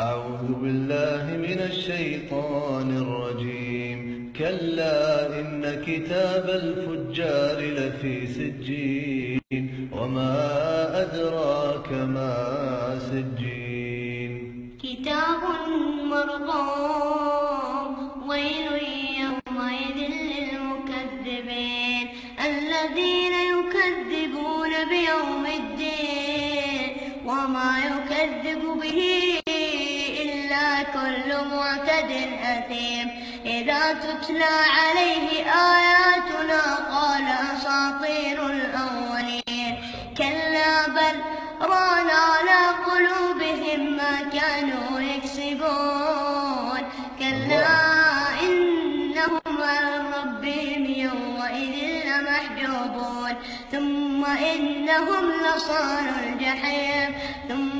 أعوذ بالله من الشيطان الرجيم. كلا إن كتاب الفجار لفي سجين. وما أدراك ما سجين. كتاب مرقوم ويل يومئذ للمكذبين. الذين يكذبون بيوم الدين. وما يكذب به كل معتد أثيم. إذا تتلى عليه آياتنا قال أساطير الأولين. كلا بل ران على قلوبهم ما كانوا يكسبون. كلا إنهم عن ربهم يومئذ لمحجوبون. ثم إنهم لصال الجحيم. ثم